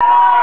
Oh!